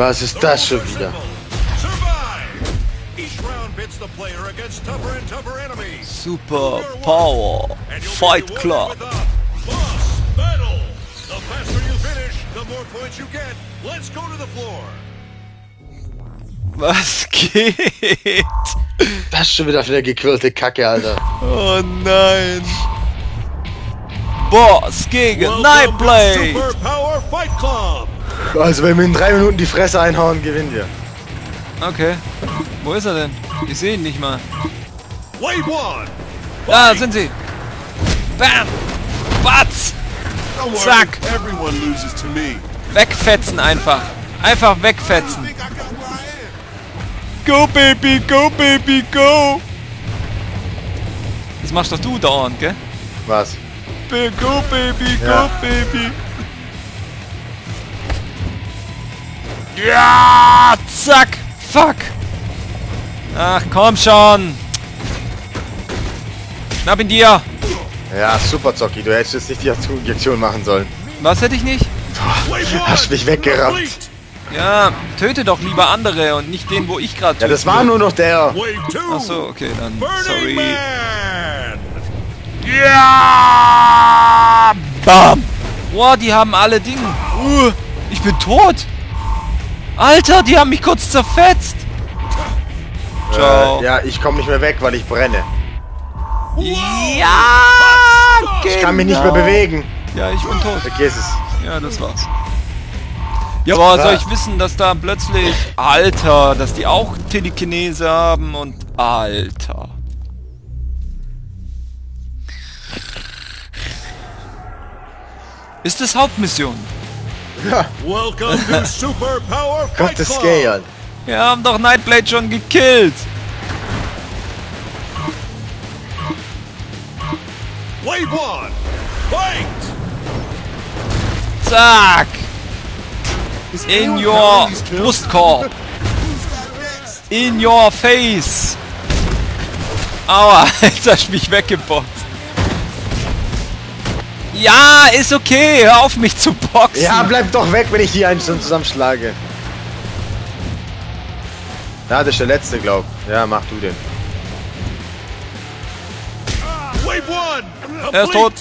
Was ist das schon wieder? Super Power Fight Club. Was geht? Das ist schon wieder für eine gequirlte Kacke, Alter. Oh nein. Boss gegen Nightblade. Super Power Fight Club. Also wenn wir in drei Minuten die Fresse einhauen, gewinnen wir. Okay. Wo ist er denn? Ich sehe ihn nicht mal. Wave one. Da sind sie. Bam. Batz. Zack. Wegfetzen einfach. Einfach wegfetzen. Go Baby, go Baby, go. Das machst doch du dauernd, gell? Was? Go Baby, go Ja. Baby. Ja, zack. Fuck. Ach, komm schon. Schnapp ihn dir. Ja, super Zocki, du hättest jetzt nicht die Injektion machen sollen. Was hätte ich nicht? One. Hast mich weggerammt. Ja, töte doch lieber andere und nicht den, wo ich gerade Ja, das war nur noch der. Wave two. Ach so, okay, dann sorry. Ja! Bam! Boah, die haben alle Dinge. Uh, ich bin tot. Alter, die haben mich kurz zerfetzt. Ciao. Äh, ja, ich komme nicht mehr weg, weil ich brenne. Ja! Ich kann mich nicht mehr genau. bewegen. Ja, ich bin tot. Vergiss es. Ja, das war's. Ja, boah, soll ich wissen, dass da plötzlich... Alter, dass die auch Telekinese haben und... Alter. Ist das Hauptmission? Ja, Welcome to Super Power Fight Gottes Alter. Wir haben doch Nightblade schon gekillt. Wave one. Fight. Zack. In your Brustkorb. In your face. Aua, jetzt hast du mich weggebotzt. Ja, ist okay. Hör auf mich zu boxen. Ja, bleib doch weg, wenn ich die einzeln zusammenschlage. Ja, das ist der letzte, glaub. Ja, mach du den. Wave one. er ist tot.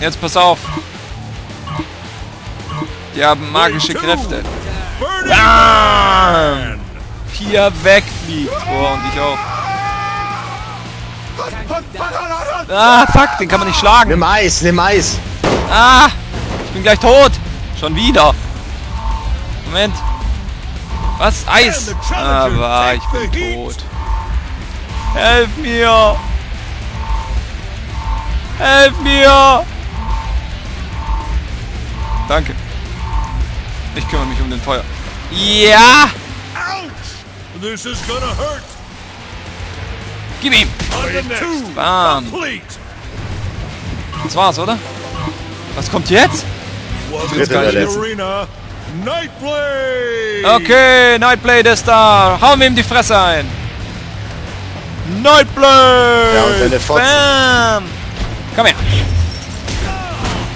Jetzt pass auf. Die haben magische. Kräfte. Bam! Hier wegfliegt. Boah, und ich auch. Ah, fuck, den kann man nicht schlagen. Nimm Eis, nimm Eis. Ah, ich bin gleich tot. Schon wieder. Moment. Was? Eis? Aber ich bin tot. Helf mir. Helf mir. Danke. Ich kümmere mich um den Feuer. Ja. Ouch. This is gonna hurt. Gib ihm. Bam. Das war's, oder? Was kommt jetzt? Okay, Nightblade ist da. Hauen wir ihm die Fresse ein. Nightblade! Ja, und seine Fotzen. Bam! Komm her.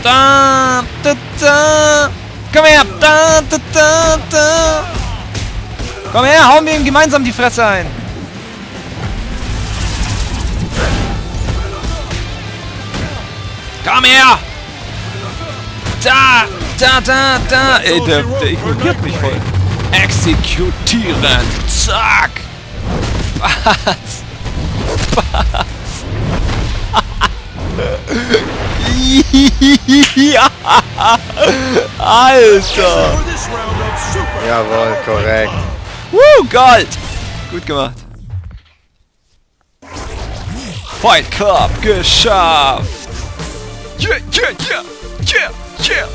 Da, da, da. Komm her. Da, da, da, da. Komm her, hauen wir ihm gemeinsam die Fresse ein. Komm her! Da, da, da, da. Ey, der, der ignoriert mich voll. Exekutieren. Zack. Was? Was? ja. Alter. Jawohl, korrekt. Woo, Gold. Gut gemacht. Fight Club geschafft. Yeah, yeah, yeah, yeah, yeah.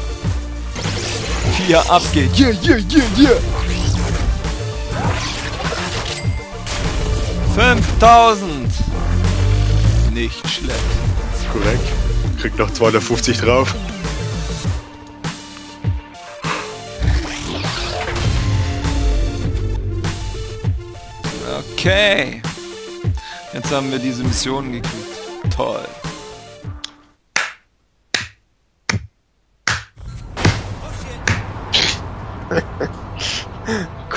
Vier abgeht. Yeah, yeah, yeah, yeah. 5000. Nicht schlecht. Korrekt. Kriegt noch 250 drauf. Okay. Jetzt haben wir diese Mission gekriegt. Toll.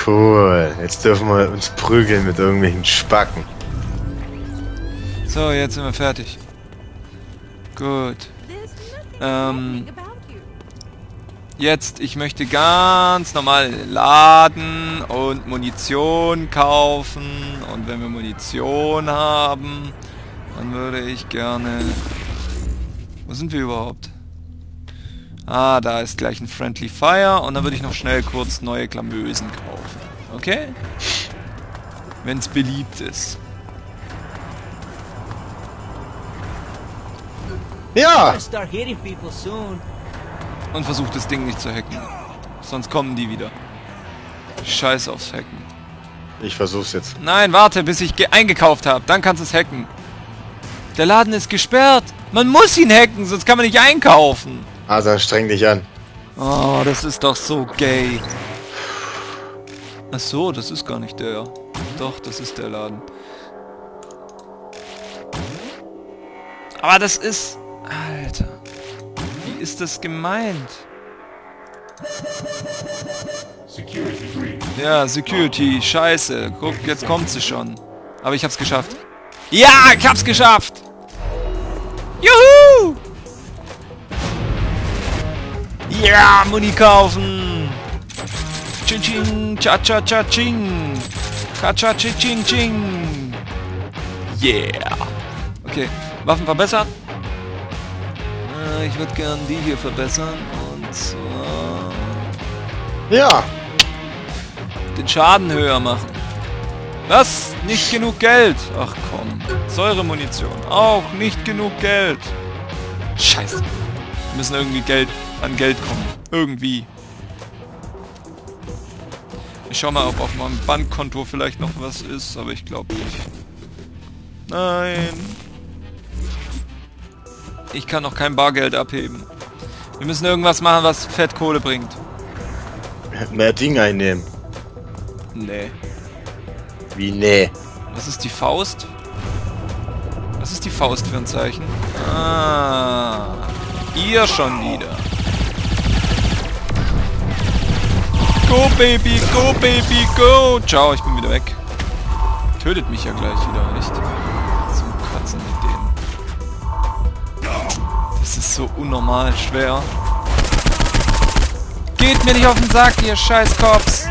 Cool. Jetzt dürfen wir uns prügeln mit irgendwelchen Spacken. So, jetzt sind wir fertig. Gut. Ähm, jetzt, ich möchte ganz normal laden und Munition kaufen. Und wenn wir Munition haben, dann würde ich gerne... Wo sind wir überhaupt? Ah, da ist gleich ein Friendly Fire. Und dann würde ich noch schnell kurz neue Klamösen kaufen. Okay? Wenn es beliebt ist. Ja! I'll start hitting people soon. Und versucht das Ding nicht zu hacken. Sonst kommen die wieder. Scheiß aufs Hacken. Ich versuch's jetzt. Nein, warte, bis ich ge- eingekauft habe. Dann kannst du es hacken. Der Laden ist gesperrt. Man muss ihn hacken, sonst kann man nicht einkaufen. Also dann streng dich an. Oh, das ist doch so gay. Ach so, das ist gar nicht der. Doch, das ist der Laden. Aber das ist... Alter. Wie ist das gemeint? Ja, Security, scheiße. Guck, jetzt kommt sie schon. Aber ich hab's geschafft. Ja, ich hab's geschafft! Juhu! Ja, Muni kaufen! Ching ching, cha cha cha ching! Cha cha ching ching ching! Yeah! Okay, Waffen verbessern? Äh, ich würde gern die hier verbessern und zwar Ja! den Schaden höher machen. Was? Nicht genug Geld? Ach komm. Säuremunition. Auch nicht genug Geld. Scheiße. Wir müssen irgendwie Geld an Geld kommen. Irgendwie. Ich schau mal, ob auf meinem Bankkonto vielleicht noch was ist, aber ich glaube nicht. Nein. Ich kann noch kein Bargeld abheben. Wir müssen irgendwas machen, was Fettkohle bringt. Mehr Ding einnehmen. Nee. Wie nee. Was ist die Faust? Was ist die Faust für ein Zeichen? Ah, ihr schon wieder. Go, Baby, go, Baby, go! Ciao, ich bin wieder weg. Tötet mich ja gleich wieder, echt. Zum Kotzen mit denen. Das ist so unnormal schwer. Geht mir nicht auf den Sack, ihr scheiß Cops!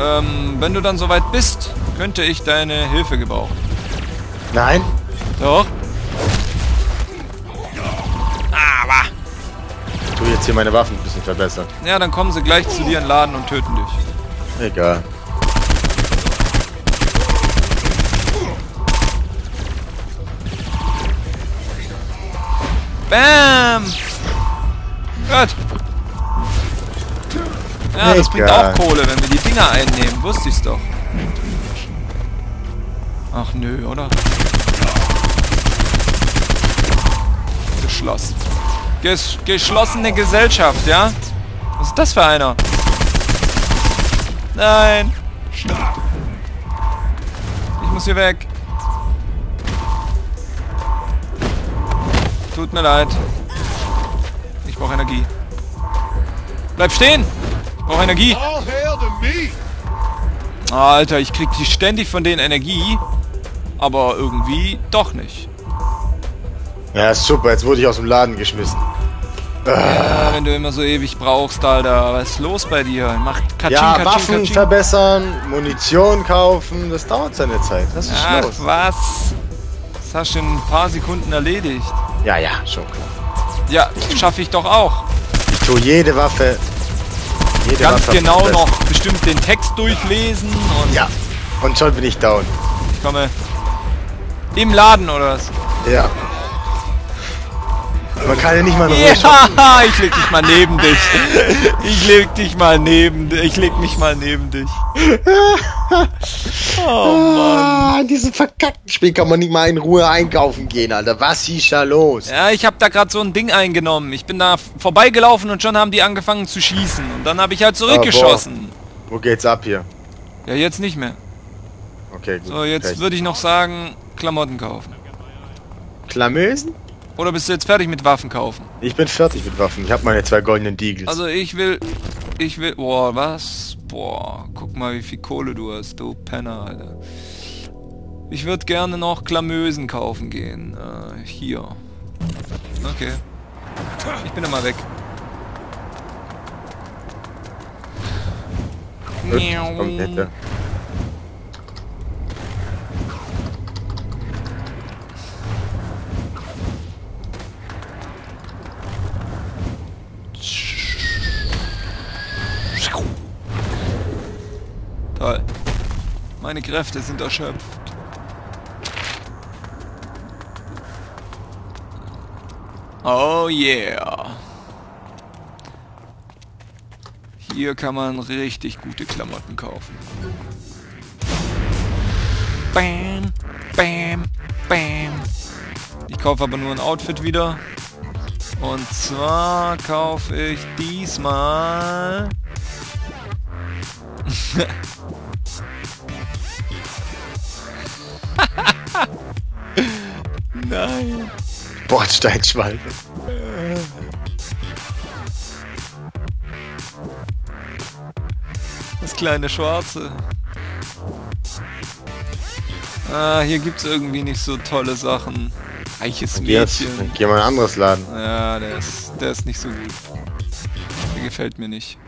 Ähm, wenn du dann soweit bist, könnte ich deine Hilfe gebrauchen. Nein? Doch? Aber. Ich tu jetzt hier meine Waffen ein bisschen verbessern. Ja, dann kommen sie gleich zu dir in den Laden und töten dich. Egal. Bam! Gut. Ja, das bringt auch Kohle, wenn wir die Dinger einnehmen. Wusste ich's doch. Ach nö, oder? Geschlossen. Ges geschlossene Gesellschaft, ja? Was ist das für einer? Nein! Ich muss hier weg. Tut mir leid. Ich brauche Energie. Bleib stehen! Ich brauche Energie. Alter, ich krieg die ständig von denen Energie. Aber irgendwie doch nicht. Ja, super. Jetzt wurde ich aus dem Laden geschmissen. Ja, wenn du immer so ewig brauchst, Alter. Was ist los bei dir? Macht Katsching, Ja, Katsching, Waffen Katsching. verbessern, Munition kaufen. Das dauert seine Zeit. Was ist Ach, los? was? Das hast du in ein paar Sekunden erledigt. Ja, ja, schon klar. Ja, schaffe ich doch auch. Ich tue jede Waffe. Jede Ganz Waffe genau verbessern. noch bestimmt den Text durchlesen und Ja. Und schon bin ich down. ich komme im Laden oder was? Ja. Man kann ja nicht mal Ruhe shoppen. Ja, ich leg dich mal neben dich. Ich leg dich mal neben dich. Ich leg mich mal neben dich. Oh Mann. Ah, in diesem verkackten Spiel kann man nicht mal in Ruhe einkaufen gehen, Alter. Was ist da los? Ja, ich hab da gerade so ein Ding eingenommen. Ich bin da vorbeigelaufen und schon haben die angefangen zu schießen. Und dann habe ich halt zurückgeschossen. Wo geht's ab hier? Ja, jetzt nicht mehr. Okay, gut. So, jetzt würde ich noch sagen, Klamotten kaufen. Klamösen? Oder bist du jetzt fertig mit Waffen kaufen? Ich bin fertig mit Waffen. Ich habe meine zwei goldenen Deagles. Also ich will... Ich will... Boah, was? Boah, guck mal, wie viel Kohle du hast, du Penner, Alter. Ich würde gerne noch Klamösen kaufen gehen. Äh, hier. Okay. Ich bin immer weg. Hüpft, Meine Kräfte sind erschöpft. Oh yeah. Hier kann man richtig gute Klamotten kaufen. Bam, bam, bam. Ich kaufe aber nur ein Outfit wieder. Und zwar kaufe ich diesmal... Nein. Bordsteinschwalbe. Das kleine Schwarze. Ah, hier gibt's irgendwie nicht so tolle Sachen. Reiches Mädchen. dann gehen wir in ein anderes Laden. Ja, der ist, der ist nicht so gut. Der gefällt mir nicht.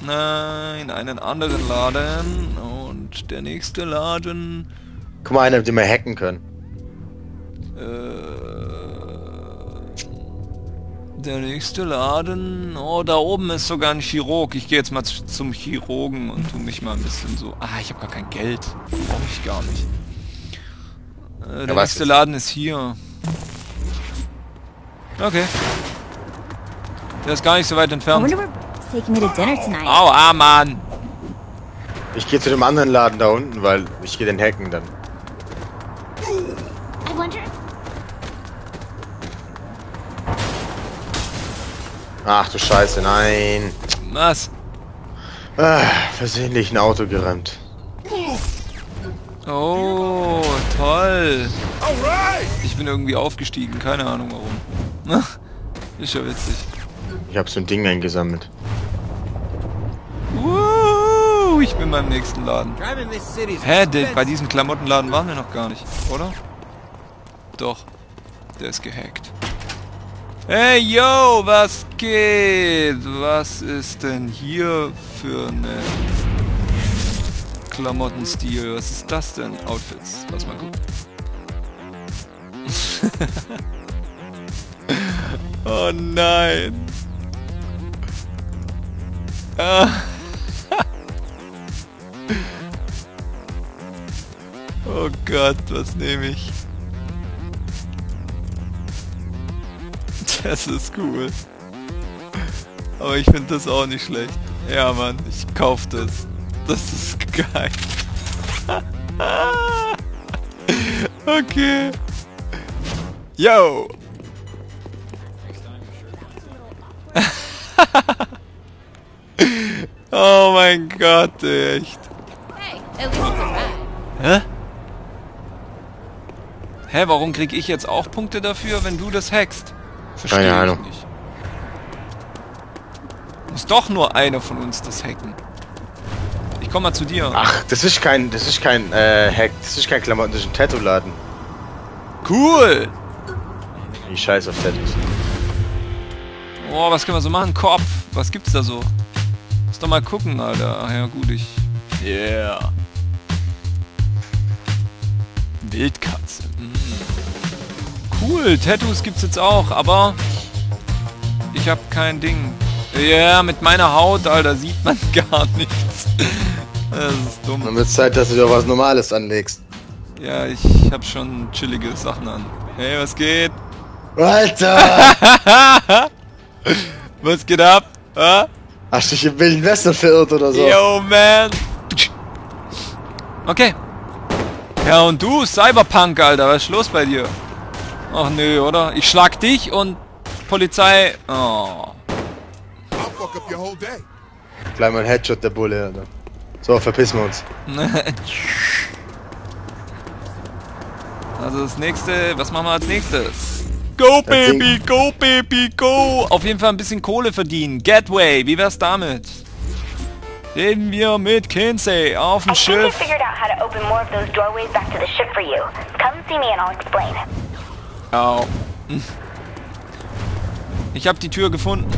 Nein, einen anderen Laden. Und der nächste Laden. Guck mal, einer, den wir hacken können. Äh, der nächste Laden. Oh, da oben ist sogar ein Chirurg. Ich gehe jetzt mal zum Chirurgen und tu mich mal ein bisschen so. Ah, ich habe gar kein Geld. Brauche ich gar nicht. Äh, der was nächste ist? Laden ist hier. Okay. Der ist gar nicht so weit entfernt. wonder what's taking me to dinner tonight. Aua, Mann! Ich gehe zu dem anderen Laden da unten, weil ich gehe den hacken dann. Ach du Scheiße, nein. Was? Ah, versehentlich ein Auto gerammt. Oh, toll. Ich bin irgendwie aufgestiegen. Keine Ahnung warum. Ist ja witzig. Ich habe so ein Ding eingesammelt. Woo, ich bin beim nächsten Laden. Hä, de, expensive. bei diesem Klamottenladen waren wir noch gar nicht, oder? Doch, der ist gehackt. Hey, yo, was geht? Was ist denn hier für eine Klamottenstil? Was ist das denn? Outfits. Lass mal gucken. oh nein. Oh Gott, was nehme ich? Das ist cool. Aber ich finde das auch nicht schlecht. Ja, Mann, ich kauf das. Das ist geil. okay. Yo. oh mein Gott, echt. Hä? Hä, warum krieg ich jetzt auch Punkte dafür, wenn du das hackst? Verstehe Keine Ahnung. nicht. Muss doch nur einer von uns das hacken. Ich komm mal zu dir. Ach, das ist kein, das ist kein äh, Hack, das ist kein Klamotten, das ist ein Tattoo-Laden. Cool! Ich scheiß auf Tattoos. Oh, was können wir so machen? Kopf! Was gibt's da so? Lass doch mal gucken, Alter. Ach ja, gut, ich... Yeah. Wildkatze. Cool, Tattoos gibt's jetzt auch, aber... Ich hab kein Ding. Ja, mit meiner Haut, Alter, sieht man gar nichts. Das ist Dann dumm. wird's Zeit, dass du dir was Normales anlegst. Ja, ich hab schon chillige Sachen an. Hey, was geht? Alter! Was geht ab? Ah? Hast dich im Wilden Westen verirrt oder so? Yo, man. Okay. Ja, und du, Cyberpunk, Alter, was ist los bei dir? Ach nö, oder? Ich schlag dich und Polizei... Oh. I'll fuck up your whole day. Gleich mal ein Headshot der Bulle, Alter. So, verpissen wir uns. Also das nächste, was machen wir als nächstes? Go Baby, go Baby, go! Auf jeden Fall ein bisschen Kohle verdienen. Getway, wie wär's damit? Reden wir mit Kinsey auf dem I think I Schiff. figured out how to open more of those doorways back to the ship for you. Come see me and I'll explain. Au. Ich habe die Tür gefunden.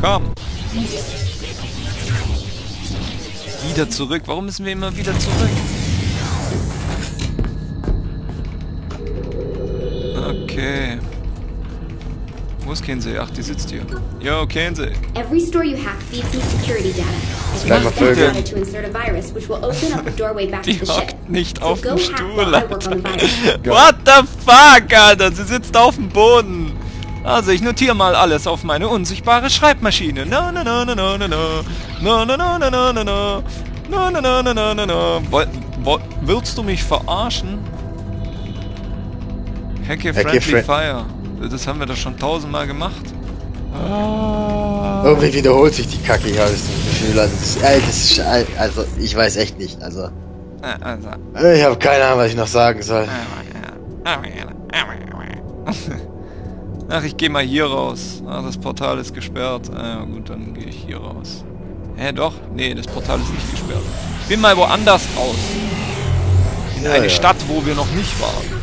Komm. Wieder zurück. Warum müssen wir immer wieder zurück? Okay. Wo ist Kinsey? Ach, die sitzt hier. Yo, Kinsey. Every store you hack feeds me security data. I Vögel. data to insert a virus, which will open up the doorway back to Die the ship. hockt nicht auf dem Stuhl, Alter. What the fuck, Alter? Sie sitzt auf dem Boden. Also, ich notiere mal alles auf meine unsichtbare Schreibmaschine. No, no, no, no, no, no, no. No, no, no, no, no, no, no. No, no, no, no, no, no, no. Woll, woll, willst du mich verarschen? Hacke Friendly Friend- Fire. Das haben wir doch schon tausendmal gemacht. Irgendwie wiederholt sich die Kacke, ich habe das Gefühl. Also, das, ey, das ist, also, ich weiß echt nicht. Also, Also, ich habe keine Ahnung, was ich noch sagen soll. Ach, ich gehe mal hier raus. Ach, das Portal ist gesperrt. Ah, gut, dann gehe ich hier raus. Hä, doch? Nee, das Portal ist nicht gesperrt. Ich bin mal woanders raus. In Ja, eine ja. Stadt, wo wir noch nicht waren.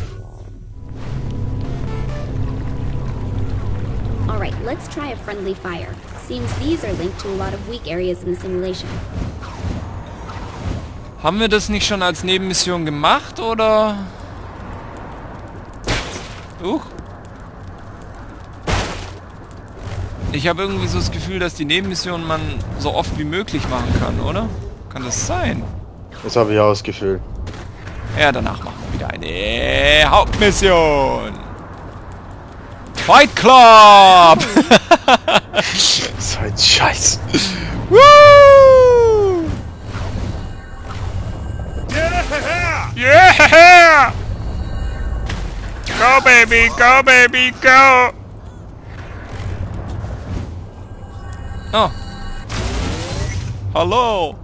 Alright, let's try a friendly fire. Seems these are linked to a lot of weak areas in the simulation. Haben wir das nicht schon als Nebenmission gemacht, oder? Huch. Ich habe irgendwie so das Gefühl, dass die Nebenmission man so oft wie möglich machen kann, oder? Kann das sein? Das habe ich auch das Gefühl. Ja, danach machen wir wieder eine Hauptmission. Fight Club! So ein Scheiß. Woo! Yeah! Yeah! Go, baby, go, baby, go! Oh. Hallo.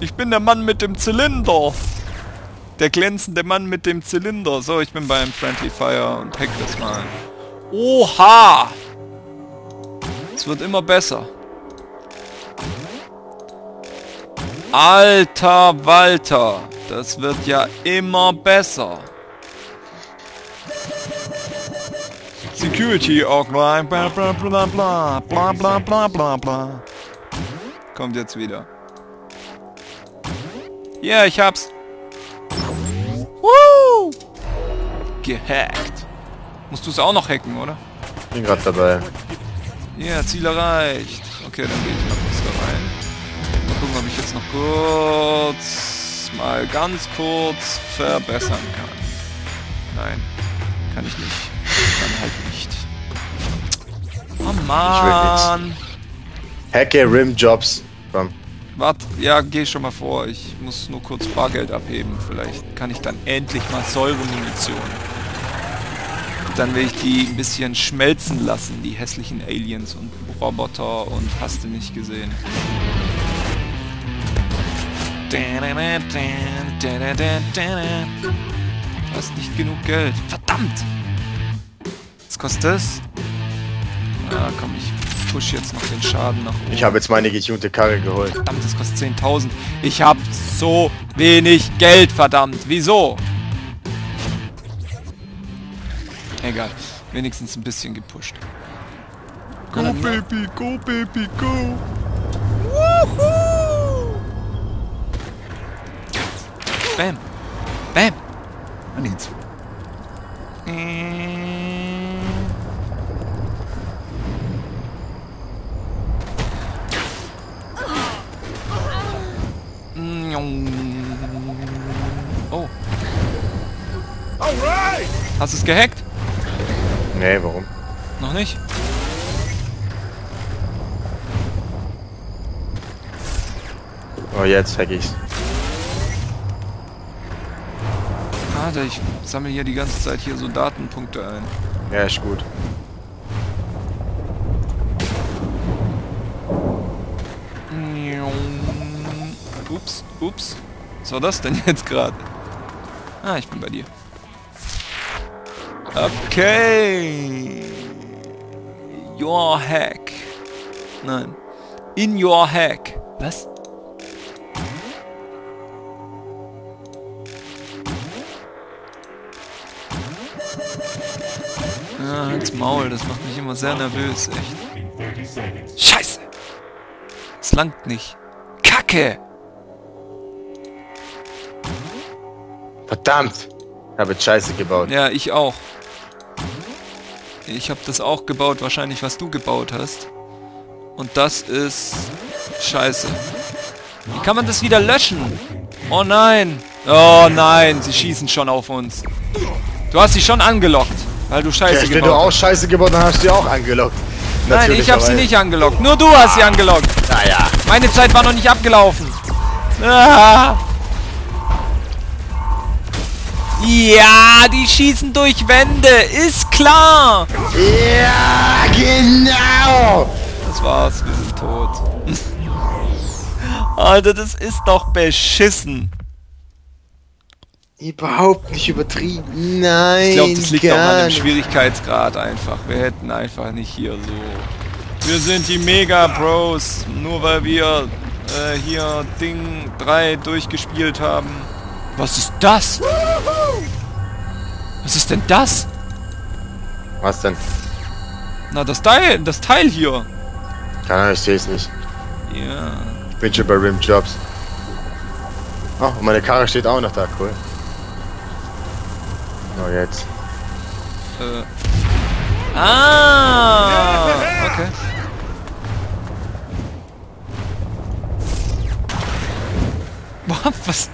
Ich bin der Mann mit dem Zylinder. Der glänzende Mann mit dem Zylinder. So, ich bin beim Friendly Fire und hack das mal. Oha! Es wird immer besser. Alter Walter, das wird ja immer besser. Security Organize, bla bla bla bla bla bla bla bla bla. Kommt jetzt wieder. Ja, ich hab's. Woo! Gehackt. Musst du es auch noch hacken, oder? Bin gerade dabei. Ja, Ziel erreicht. Okay, dann gehe ich mal kurz da rein. Mal gucken, ob ich jetzt noch kurz, mal ganz kurz verbessern kann. Nein, kann ich nicht. Dann halt nicht. Oh Mann. Hacke Rim Jobs. Komm. Warte, ja, geh schon mal vor. Ich muss nur kurz Bargeld abheben. Vielleicht kann ich dann endlich mal Säuremunition. Dann will ich die ein bisschen schmelzen lassen, die hässlichen Aliens und Roboter und hast du nicht gesehen. Du hast nicht genug Geld. Verdammt! Was kostet das? Ah, komm, ich push jetzt noch den Schaden nach oben. Ich habe jetzt meine getunte Karre geholt. Verdammt, das kostet 10.000. Ich hab so wenig Geld, verdammt. Wieso? Egal. Wenigstens ein bisschen gepusht. Go, Baby, go, Baby, go. Woohoo! Bam. Bam. Man hinzu. Oh, Alright! hast du es gehackt? Nee, warum? Noch nicht? Oh, jetzt hack ich's. Warte, ich sammle hier die ganze Zeit hier so Datenpunkte ein. Ja, ist gut. Ups, ups. Was war das denn jetzt gerade? Ah, ich bin bei dir. Okay. Your hack. Nein. In your hack. Was? Ah, halt's Maul, das macht mich immer sehr nervös, echt. Scheiße! Es langt nicht. Kacke! Verdammt! Ich habe Scheiße gebaut. Ja, ich auch. Ich habe das auch gebaut, wahrscheinlich was du gebaut hast. Und das ist scheiße. Wie kann man das wieder löschen? Oh nein. Oh nein, sie schießen schon auf uns. Du hast sie schon angelockt, weil du scheiße Ja, wenn du gebaut auch hast. Scheiße gebaut, dann hast du sie auch angelockt. Nein, ich habe sie nicht angelockt. Nur du hast sie angelockt. Naja. Meine Zeit war noch nicht abgelaufen. Ah. Ja, die schießen durch Wände. Ist klar. Ja, genau! Das war's, wir sind tot. Alter, das ist doch beschissen. Überhaupt nicht übertrieben. Nein, Ich glaube, das liegt auch an dem. Schwierigkeitsgrad einfach. Wir hätten einfach nicht hier so. Wir sind die Mega Pros, nur weil wir äh, hier Ding 3 durchgespielt haben. Was ist das? Was ist denn das? Was denn? Na, das Teil, das Teil hier. Keine Ahnung, ich sehe es nicht. Ja. Ich bin schon bei Rim Jobs. Oh, und meine Karre steht auch noch da, cool. Oh, jetzt. Äh. Ah! Okay. Was?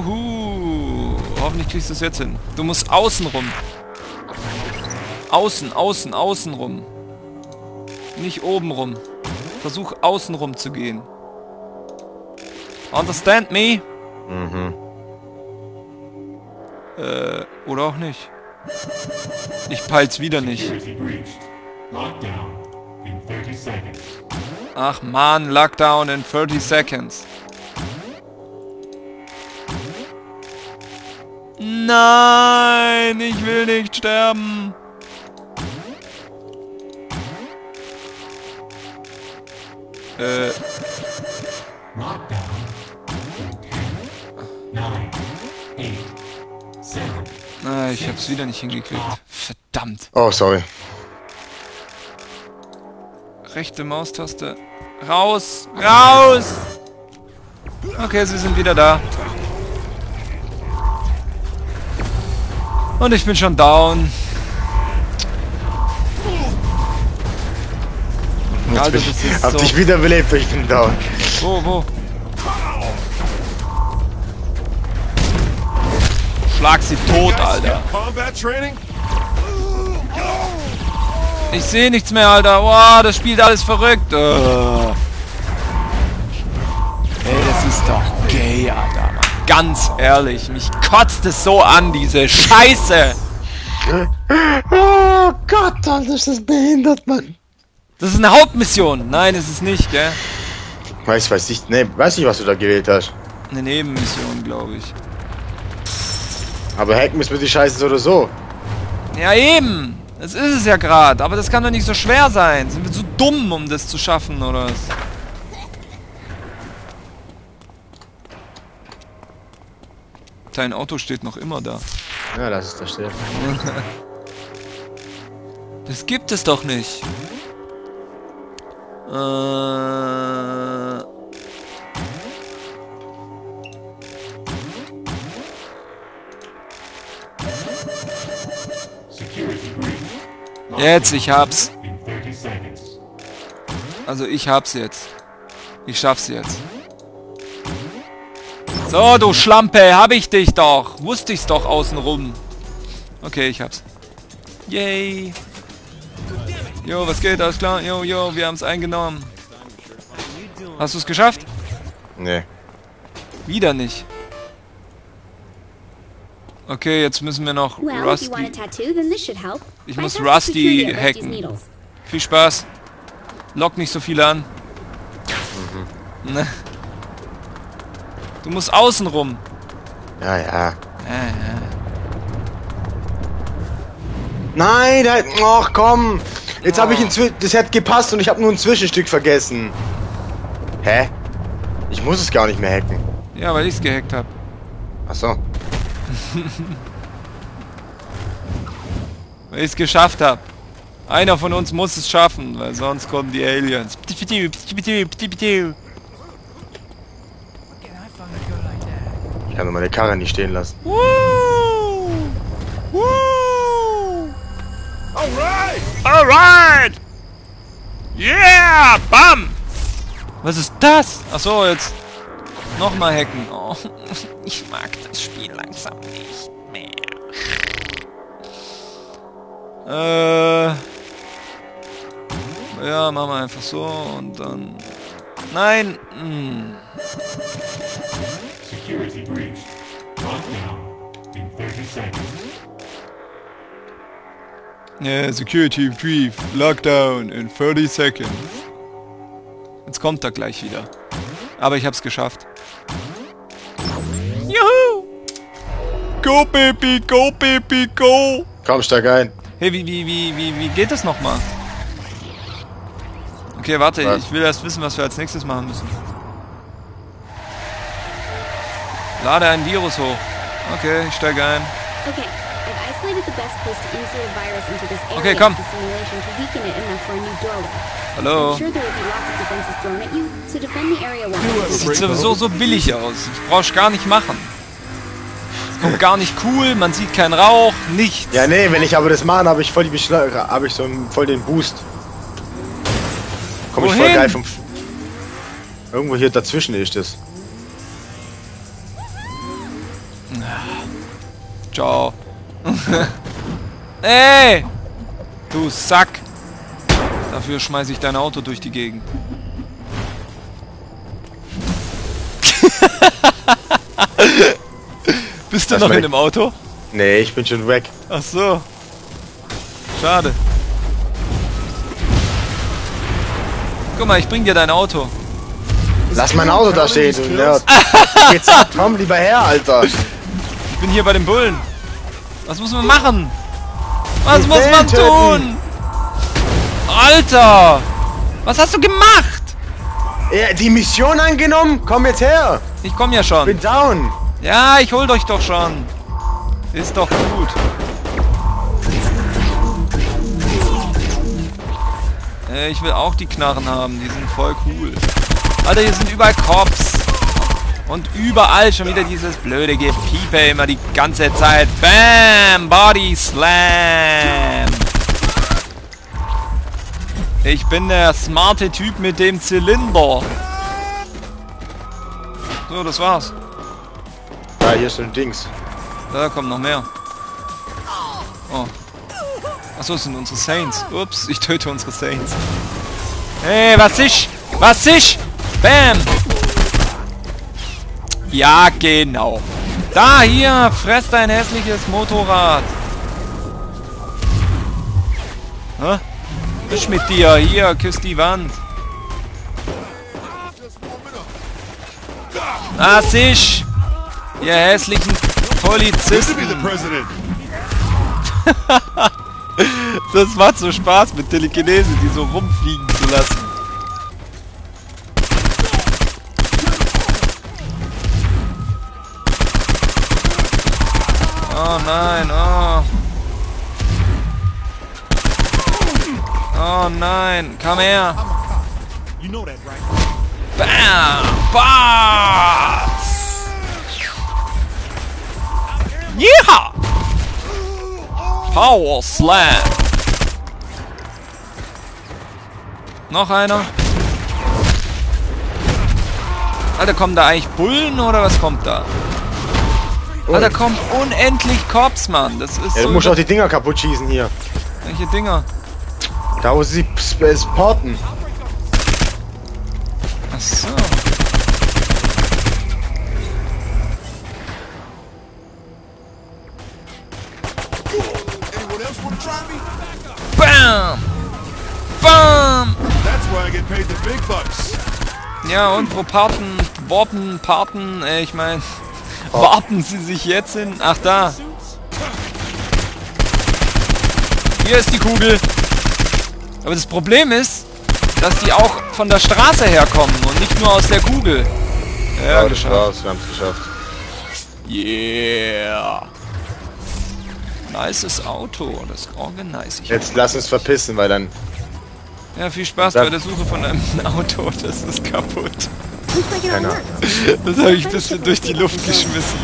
Uhu. Hoffentlich kriegst du es jetzt hin. Du musst außen rum. Außen, außen, außen rum. Nicht oben rum. Versuch außen rum zu gehen. Understand me? Mhm. Äh, oder auch nicht. Ich peil's wieder nicht. Security breached. Lockdown in 30 seconds. Ach man, Lockdown in 30 seconds. Nein, ich will nicht sterben. Äh, Lockdown in 10, 9, 8, 7, na, ich hab's wieder nicht hingekriegt. Verdammt. Oh, sorry. Rechte Maustaste. Raus! Raus! Okay, sie sind wieder da. Und ich bin schon down. Jetzt Alter, bin das ich, ist hab so- dich wiederbelebt, ich bin down. Wo, wo? Schlag sie tot, Alter. Ich sehe nichts mehr, Alter. Boah, das spielt alles verrückt. Äh. Ey, das ist doch gay, Alter. Ganz ehrlich, mich kotzt es so an, diese Scheiße. Oh Gott, Alter, ist das behindert, Mann. Das ist eine Hauptmission. Nein, ist es nicht, gell? Weiß, weiß ich, ne, weiß nicht, was du da gewählt hast. Eine Nebenmission, glaube ich. Aber hacken müssen wir die Scheiße so oder so. Ja, eben. Das ist es ja gerade. Aber das kann doch nicht so schwer sein. Sind wir zu dumm, um das zu schaffen, oder was? Dein Auto steht noch immer da. Ja, lass es da stehen. Das gibt es doch nicht. Äh... security breached. Jetzt, ich hab's. In 30 seconds. Also ich hab's jetzt. Ich schaff's jetzt. So, du Schlampe, hab ich dich doch. Wusste ich's doch außenrum. Okay, ich hab's. Yay. Jo, was geht? Alles klar? Jo, jo, wir haben's eingenommen. Hast du's geschafft? Nee. Wieder nicht. Okay, jetzt müssen wir noch Well, Rusty. tattoo. Ich muss Rusty hacken. Viel Spaß. Lock nicht so viele an. Ne. Du musst außen rum. Ja, ja. Ja, ja. Nein, nein, ach komm. Jetzt habe ich Oh. ein Zwi das hat gepasst und ich habe nur ein Zwischenstück vergessen. Hä? Ich muss es gar nicht mehr hacken. Ja, weil ich's gehackt hab. Ach so. Weil ich's geschafft hab. Einer von uns muss es schaffen, weil sonst kommen die Aliens. Ich kann nur meine Karre nicht stehen lassen. Woo! Woo! Alright! Alright! Yeah! Bam! Was ist das? Ach so, jetzt nochmal hacken. Oh, ich mag das Spiel langsam nicht mehr. Äh. Ja, machen wir einfach so und dann. Nein! Hm. Security breached. Lockdown in 30 seconds. Yeah, Security Brief, Lockdown in 30 seconds. Jetzt kommt er gleich wieder. Aber ich hab's geschafft. Juhu! Go Baby, go Baby, go! Komm, steig ein. Hey, wie, wie, wie, wie, wie geht das nochmal? Okay, warte, Was? ich will erst wissen, was wir als nächstes machen müssen. Lade ein Virus hoch. Okay, ich steige ein. Okay, I've isolated the best place to insert a virus into this area Okay, komm. of the simulation to weaken it enough for a new doorway. Hallo. I'm sure there will be lots of defenses thrown at you, so defend the area well. Sieht sowieso so billig aus. Ich brauch's gar nicht machen. Es kommt gar nicht cool, man sieht keinen Rauch, nichts. Ja, nee, wenn ich aber das mache, habe ich voll die Beschleunigung, habe ich so einen, voll den Boost. Komm ich voll Wohin? geil vom... F Irgendwo hier dazwischen ist es. Ciao. Ey! Du Sack! Dafür schmeiße ich dein Auto durch die Gegend. Bist du Das noch in dem Auto? Nee, ich bin schon weg. Ach so. Schade. Guck mal, ich bring dir dein Auto. Lass mein Auto da stehen, du Nerd. Jetzt komm lieber her, Alter. Ich bin hier bei den Bullen. Was muss man machen? Was Die muss man Welt töten. tun? Alter! Was hast du gemacht? Die Mission angenommen? Komm jetzt her. Ich komm ja schon. Bin down. Ja, ich hol euch doch schon. Ist doch gut. Äh, ich will auch die Knarren haben. Die sind voll cool. Alter, hier sind überall Cops. Und überall schon wieder dieses blöde Gepiepe immer die ganze Zeit. Bam! Body Slam! Ich bin der smarte Typ mit dem Zylinder. So, das war's. Ja, hier ist so ein Dings. Da kommt noch mehr. Oh. Achso, es sind unsere Saints. Ups, ich töte unsere Saints. Hey, was ich? Was ich? Bam! Ja, genau. Da, hier, fress dein hässliches Motorrad. Hä? Was ist mit dir? Hier, küss die Wand. Ah, sich! Ihr hässlichen Polizisten. Das macht so Spaß mit Telekinese, die so rumfliegen zu lassen. Nein, oh. Oh nein, komm her. Bam! Bots! Yeehaw! Power Slam! Noch einer? Alter, kommen da eigentlich Bullen oder was kommt da? Alter, kommt unendlich Cops, Mann. Das ist Ja, so... du musst auch die Dinger kaputt schießen hier. Welche Dinger? Da wo sie sp- äh, sporten. Ach so. Bam! Bam! That's why I get paid the big bucks. Ja, und wo parten, warten, parten, äh, ich meine, warten sie sich jetzt hin? Ach, da. Hier ist die Kugel. Aber das Problem ist, dass die auch von der Straße herkommen und nicht nur aus der Kugel. Ja, Ja, geschafft. wir haben's geschafft. Yeah. Nices Auto, das nice. Ich Jetzt lass uns verpissen, weil dann. ja, viel Spaß bei der Suche von einem Auto, das ist kaputt. Keine worked. Das habe ich ein bisschen durch die Luft geschmissen.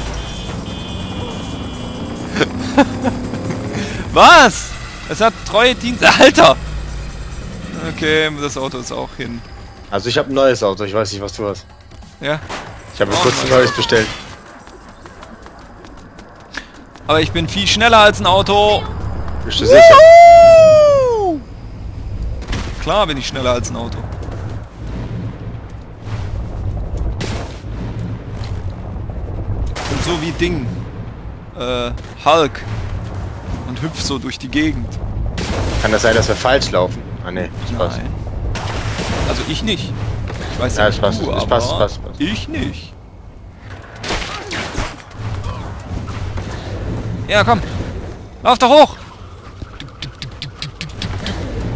Was? Es hat treue Dienst... Alter! Okay, das Auto ist auch hin. Also ich habe ein neues Auto, ich weiß nicht, was du hast. Ja? Ich habe kurz ein neues bestellt. Aber ich bin viel schneller als ein Auto. Bist du sicher? Klar bin ich schneller als ein Auto. So wie Ding. Äh, Hulk. Und hüpf so durch die Gegend. Kann das sein, dass wir falsch laufen? Ah ne, Spaß. Nein. Also ich nicht. Ich weiß Ja, nicht passt, du, es passt, es passt. ich nicht. Ja, komm. Lauf doch hoch.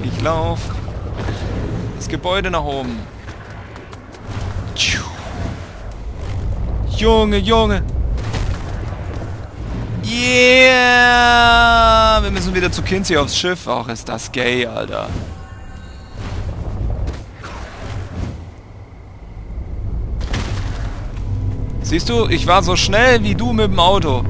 Ich lauf. Das Gebäude nach oben. Junge, Junge. Yeah! Wir müssen wieder zu Kinsey aufs Schiff. Auch ist das gay, Alter. Siehst du, ich war so schnell wie du mit dem Auto.